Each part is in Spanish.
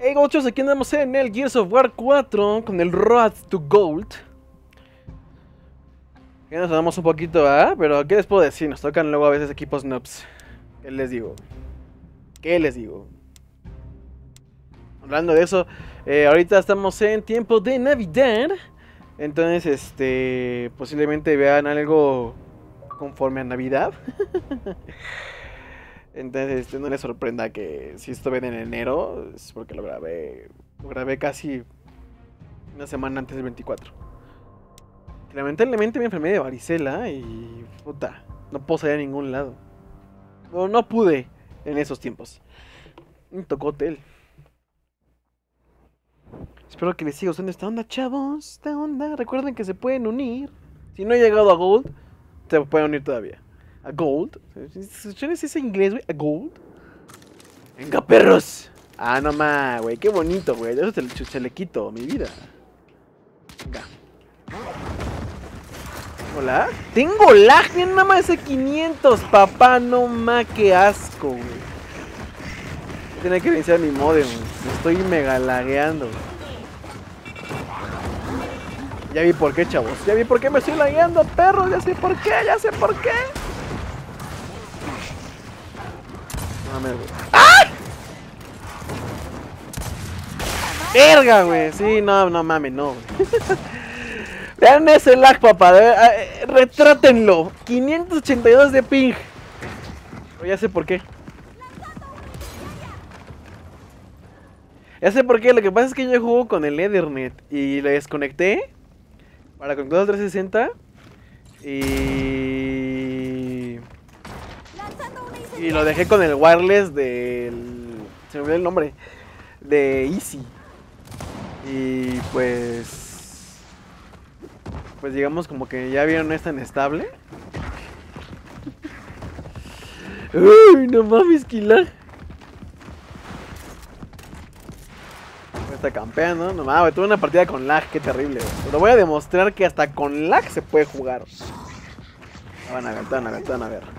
Hey, gochos, aquí andamos en el Gears of War 4 con el Road to Gold. Ya nos damos un poquito, ¿ah? Pero, ¿qué les puedo decir? Nos tocan luego a veces equipos noobs. ¿Qué les digo? ¿Qué les digo? Hablando de eso, eh, ahorita estamos en tiempo de Navidad. Entonces, este, posiblemente vean algo conforme a Navidad. Entonces, este, no les sorprenda que si esto ven en enero, es porque lo grabé, lo grabé casi una semana antes del 24. Lamentablemente me enfermé de varicela y puta, no puedo salir a ningún lado. No, no pude en esos tiempos. Me tocó hotel. Espero que les siga gustando esta onda, chavos. Esta onda. Recuerden que se pueden unir. Si no he llegado a Gold, se pueden unir todavía. A Gold. ¿Escuchan ese inglés, güey? A Gold. Venga, perros. Ah, no más, güey. Qué bonito, güey. Eso se, le- quito, mi vida. Venga. ¿Hola? Tengo lag, miren nada más ese 500, papá. No más, qué asco, güey. Tiene que iniciar mi modem. Me estoy mega lagueando. Ya vi por qué, chavos. Ya vi por qué me estoy lagueando, perro. Ya sé por qué, ya sé por qué. Mames, güey. ¡Ay! ¡Verga, güey! Sí, no, no mames, no. Vean ese lag, papá. de- eh, Retrátenlo. 582 de ping. Oh, ya sé por qué. Ya sé por qué. Lo que pasa es que yo juego con el Ethernet y le desconecté para conectar al 360 y y lo dejé con el wireless del se me olvidó el nombre de Easy y pues pues digamos como que ya vieron no es tan estable Uy, no mames. Me está campeando, no mames, tuve una partida con lag, qué terrible. güey. Pero voy a demostrar que hasta con lag se puede jugar. Van a ver, van a ver, van a ver.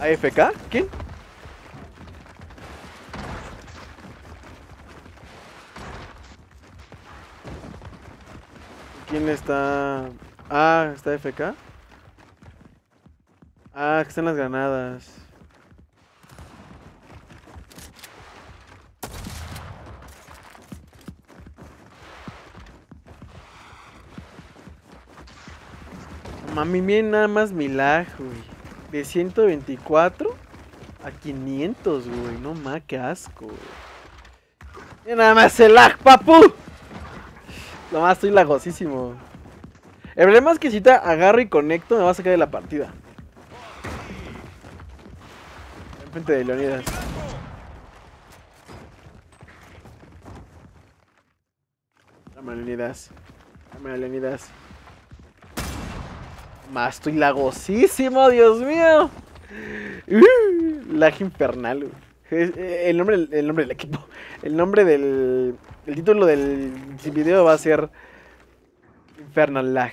¿AFK? ¿Quién? ¿Quién está? Ah, está FK. Ah, que están las granadas. Mami, miren nada más mi lag, güey. De 124 a 500, güey. No más, qué asco, güey. Nada más el lag, papu. Nomás estoy lagosísimo. El problema es que si te agarro y conecto, me va a sacar de la partida. Enfrente de Leonidas. Dame Leonidas. Dame Leonidas. Más estoy lagosísimo, Dios mío. Uh, infernal. eh, El nombre, el nombre del equipo. El nombre del. El título del video va a ser. Infernal Lag.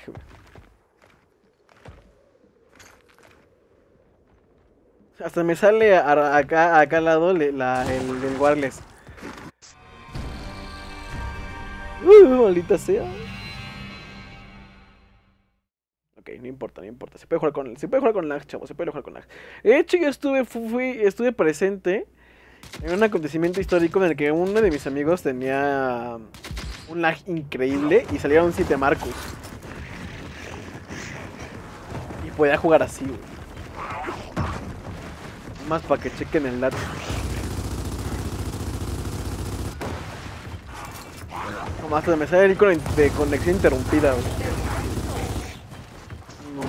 Hasta me sale acá, al lado el, el wireless. Uh, maldita sea. Ok, no importa, no importa. Se puede jugar con, se puede jugar con lag, chavos. Se puede jugar con lag. De hecho, yo estuve, fu- fui, estuve presente en un acontecimiento histórico en el que uno de mis amigos tenía un lag increíble y salieron 7 Marcos. Y podía jugar así, güey. Más para que chequen el dato. Nomás me sale el icono de conexión interrumpida, güey.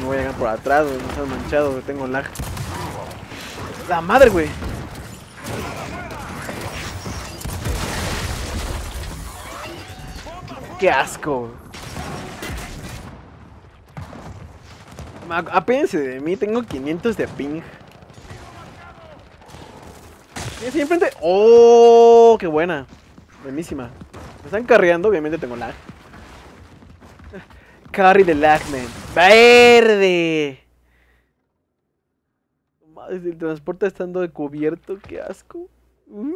Voy a llegar por atrás, güey. No seas manchado. Tengo lag. La madre, güey. Qué asco. Apéndense de mí, tengo 500 de ping. Y así enfrente. ¡Oh! ¡Qué buena! Buenísima. Me están carreando, obviamente tengo lag. Carry de lag, man. ¡Verde! desde el transporte estando de cubierto, qué asco. Mm.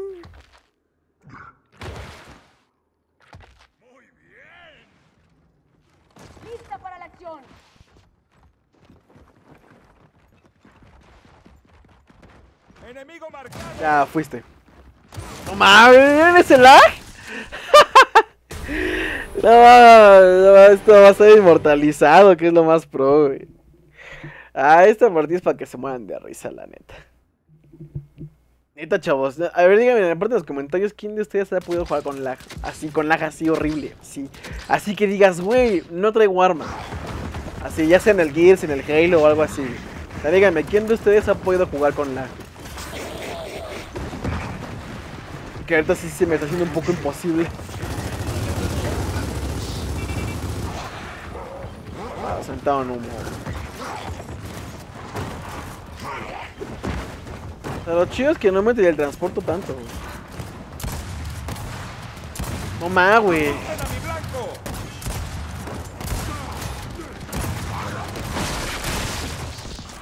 ¡Lista para la acción! Enemigo marcado. Ya fuiste. No mames, ¿vieron ese lag? no, esto va a ser inmortalizado, que es lo más pro, güey. Ah, esta partida es para que se mueran de risa, la neta. Neta, chavos. A ver, díganme en la parte de los comentarios quién de ustedes ha podido jugar con lag. Así, con lag así horrible. Así, así que digas, güey, no traigo arma. Así, ya sea en el Gears, en el Halo o algo así. O sea, díganme, ¿quién de ustedes ha podido jugar con lag? Que ahorita sí se me está haciendo un poco imposible. Sentado en humo. O sea, lo chido es que no me el transporte tanto. güey. No más, güey.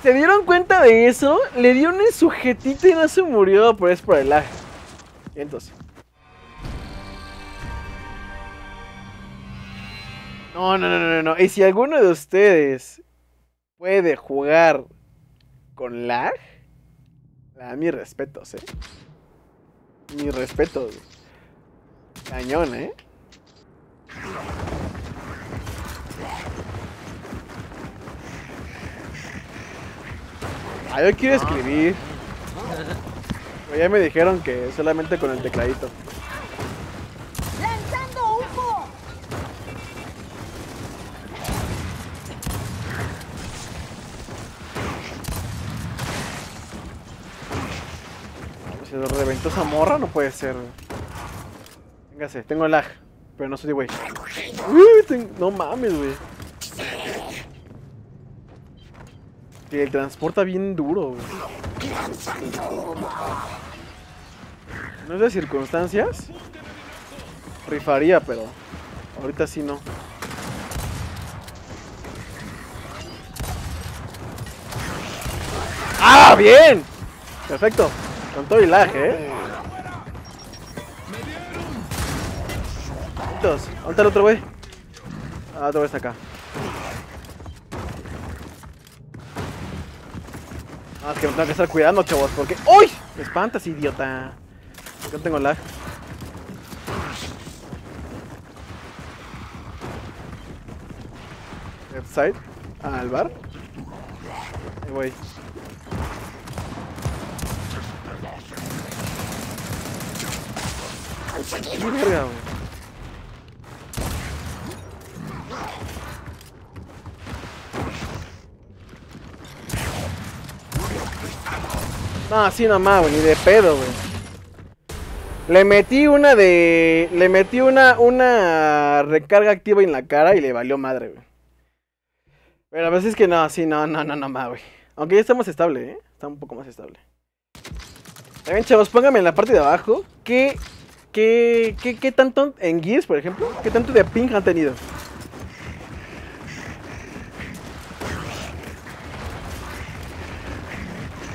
¿Se dieron cuenta de eso? Le dio un sujetito y no se murió, pero es por el lag. Entonces. No, no, no, no, no. Y si alguno de ustedes puede jugar con lag, a mis respetos, eh. Mis respetos. Cañón, eh. Ah, yo quiero escribir. Pero ya me dijeron que solamente con el tecladito. Se reventó esa morra, no puede ser. Véngase, tengo lag, pero no soy de güey. Uy, ten- No mames, güey. Que el transporta bien duro, güey. No es de circunstancias. Rifaría, pero ahorita sí no. ¡Ah, bien! Perfecto. Con todo y lag, ¿eh? Dos. ¿Dónde está el otro güey? Ah, otro güey está acá. Ah, es que me tengo que estar cuidando, chavos, porque... ¡Uy! Me espantas, idiota. Yo no tengo lag. Left side. Al bar. Ahí voy. Verga! No, así nomás, güey, ni de pedo, güey. Le metí una de. Le metí una, una recarga activa en la cara y le valió madre, güey. Pero a veces es que no, sí, no, no, no, no más, güey. Aunque ya está más estable, ¿eh? Está un poco más estable. También, chavos, pónganme en la parte de abajo. ¿Qué, qué, qué, qué tanto en Gears, por ejemplo? ¿Qué tanto de ping han tenido?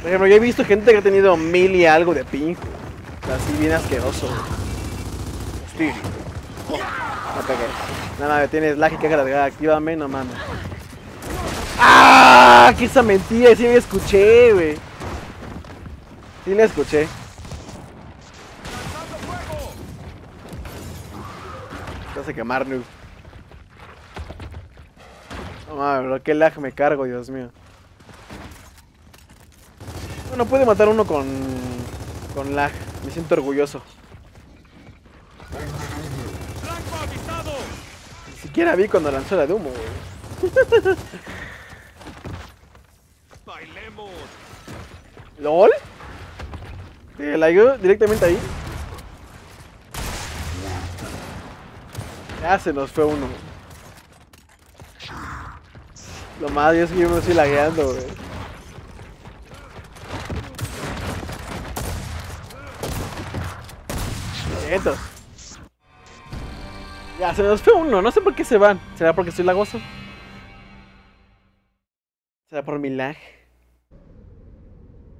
Por ejemplo, yo he visto gente que ha tenido mil y algo de ping. Así bien asqueroso. Sí. Oh, no pegué. No, tienes lag y que cargar. Actívame, no mames. ¡Ah! ¡Qué esa mentira! Sí me escuché, güey. Sí la escuché. Te hace quemar, noob. No mames, bro, qué lag me cargo, Dios mío. Bueno, puede matar uno con. con lag. Me siento orgulloso. Ni siquiera vi cuando lanzó la de humo, güey. ¿LOL? ¿Te la directamente ahí? Ya se nos fue uno. Lo más es que yo me estoy lagueando, güey. Vientos. Ya se nos fue uno, no sé por qué se van. ¿Será porque estoy lagoso? ¿Será por mi lag?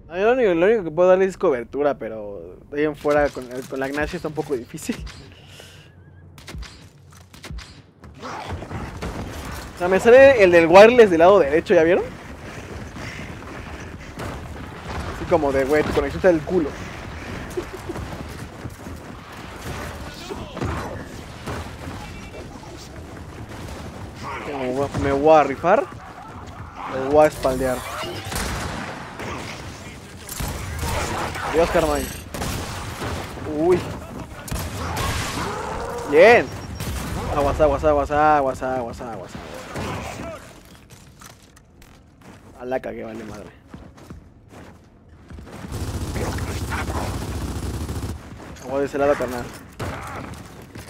No, lo, único, lo único que puedo darle es cobertura, pero de ahí en fuera con, con la Gnacia está un poco difícil. O sea, me sale el del wireless del lado derecho, ¿ya vieron? Así como de, güey, tu conexión está del culo. Me voy a- rifar. Me voy a espaldear. Adiós, Carmine. Uy. Bien. Aguas, aguas, aguas, aguas, aguas, aguas, aguas. A la cagué, vale madre. Vamos de ese lado, carnal.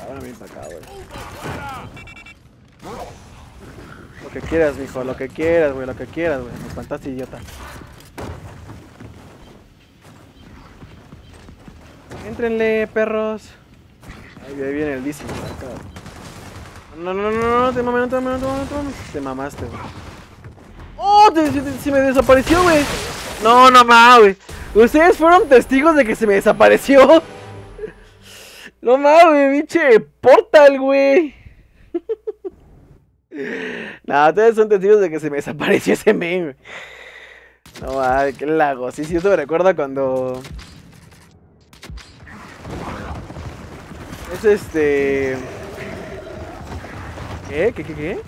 Ahora acá, güey. Lo que quieras, mijo, lo que quieras, güey, lo que quieras, güey. Me espantaste, idiota. Éntrenle, perros. Ahí viene el acá. No, no, no, no, no, te no te no te. Te mamaste, güey. Se me desapareció, güey. No, no mames. Ustedes fueron testigos de que se me desapareció. No mames, pinche portal, güey. No, ustedes son testigos de que se me desapareció ese güey. No mames, qué lago. Sí, sí, eso me recuerda cuando. Es este. ¿Qué? ¿Qué, qué, qué?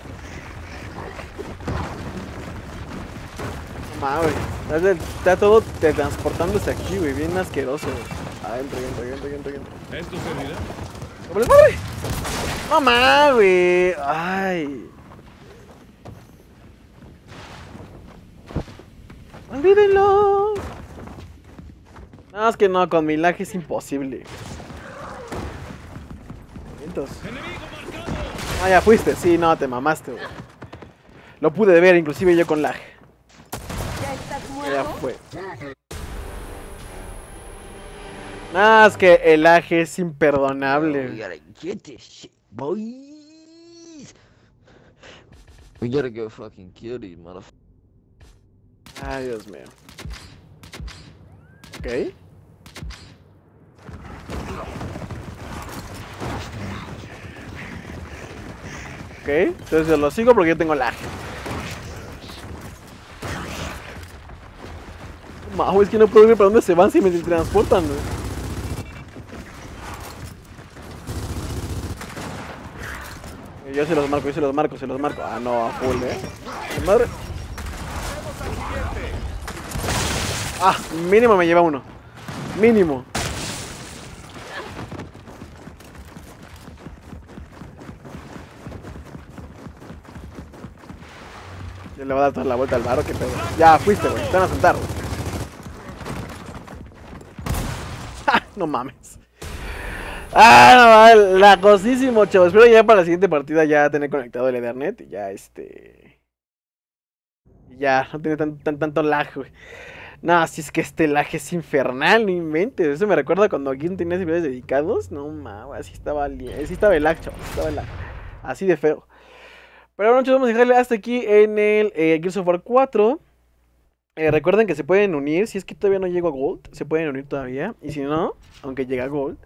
Mames, está, está todo transportándose aquí, güey, bien asqueroso, güey. Ah, entra, entra, entra, entra. ¿Esto servirá? ¡Vale, madre! ¡No mames, güey! ¡Ay! ¡Olvídenlo! No, es que no, con mi lag es imposible. Vientos. ¡Enemigo marcado! Ah, ya fuiste. Sí, no, te mamaste, güey. Lo pude ver, inclusive yo con lag. Nada, es que el lag es imperdonable. We gotta. We go fucking kill these motherfuckers. Ay, Dios mío. Ok. Ok, entonces yo lo sigo porque yo tengo lag. Majo, es que no puedo ver para dónde se van si me transportan, güey. Eh, Yo se los marco, yo se los marco, se los marco. Ah, no, a full, eh. Madre. Ah, mínimo me lleva uno. Mínimo. Le va a dar toda la vuelta al barro, qué pedo. Ya fuiste, güey. Te van a sentar. No mames. Ah, no, mames, lagosísimo, chavos. Espero ya para la siguiente partida ya tener conectado el Ethernet y ya este. Ya, no tiene tan, tan, tanto lag, güey. No, si es que este lag es infernal, no inventes. Eso me recuerda cuando no tenía servidores dedicados. No mames, así estaba, así estaba el lag, chavos. Estaba el lag. Así de feo. Pero bueno, chavos, vamos a dejarle hasta aquí en el eh, Gears of War 4. Eh, recuerden que se pueden unir. Si es que todavía no llego a Gold, se pueden unir todavía. Y si no, aunque llegue a Gold,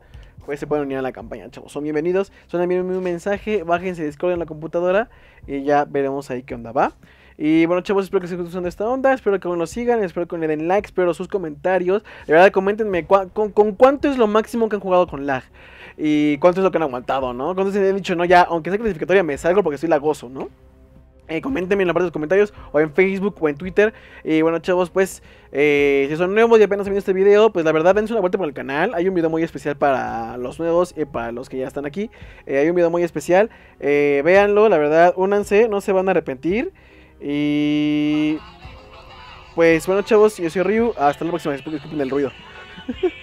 pues se pueden unir a la campaña, chavos. Son bienvenidos. Son envíen un mensaje. Bájense Discord en la computadora. Y ya veremos ahí qué onda va. Y bueno, chavos, espero que se gustan de esta onda. Espero que aún nos sigan. Espero que le den like. Espero sus comentarios. De verdad, coméntenme cua- con, con cuánto es lo máximo que han jugado con lag. Y cuánto es lo que han aguantado, ¿no? Cuánto se han dicho, no, ya, aunque sea clasificatoria, me salgo porque soy lagoso, ¿no? Eh, coméntenme en la parte de los comentarios o en Facebook o en Twitter. Y bueno, chavos, pues eh, si son nuevos y apenas han visto este video, pues la verdad dense una vuelta por el canal. Hay un video muy especial para los nuevos y para los que ya están aquí. Eh, hay un video muy especial. Eh, véanlo, la verdad, únanse, no se van a arrepentir. Y pues bueno, chavos, yo soy Ryu. Hasta la próxima. Disculpen el ruido.